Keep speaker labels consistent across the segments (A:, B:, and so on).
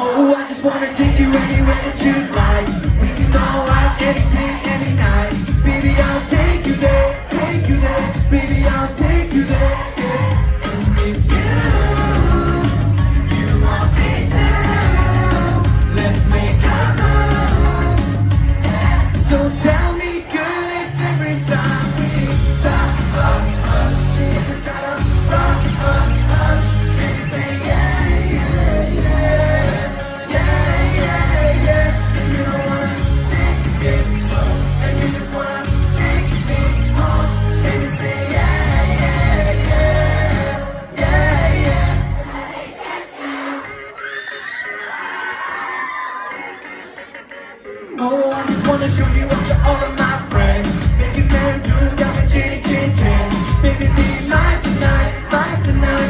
A: Oh, I just wanna take you anywhere that you like. We can Oh, I just wanna show you up to all of my friends. Make it man do, got my chinny chin chin. Baby, be mine tonight, mine tonight.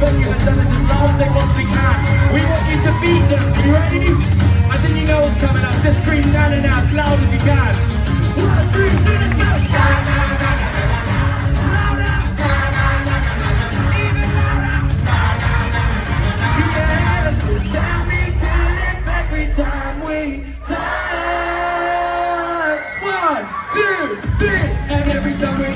A: This is last thing we can. We want you to beat them. You ready? I think you know what's coming up. Just scream na na na as loud as you can. One, two, three, let's go! Na na na na. Time we touch one, two, three, and every time we